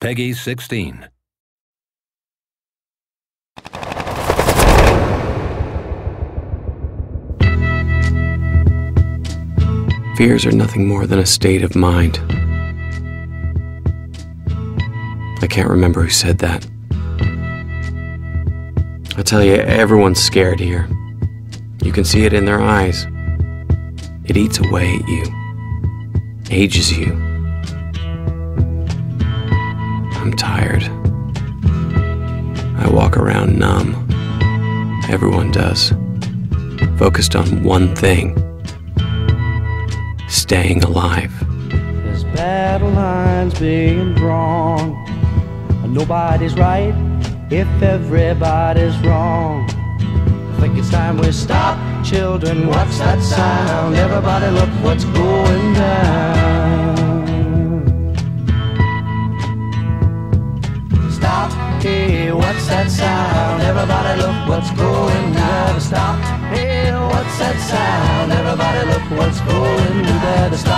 Peggy 16. Fears are nothing more than a state of mind. I can't remember who said that. I tell you, everyone's scared here. You can see it in their eyes. It eats away at you, ages you. I'm tired. I walk around numb. Everyone does. Focused on one thing staying alive. There's battle lines being drawn. Nobody's right if everybody's wrong. I think it's time we stop. Children, what's that sound? Everybody look what's going hey, what's that sound? Everybody look what's going down. Stop, hey, what's that sound? Everybody look what's going. Stop now, what's that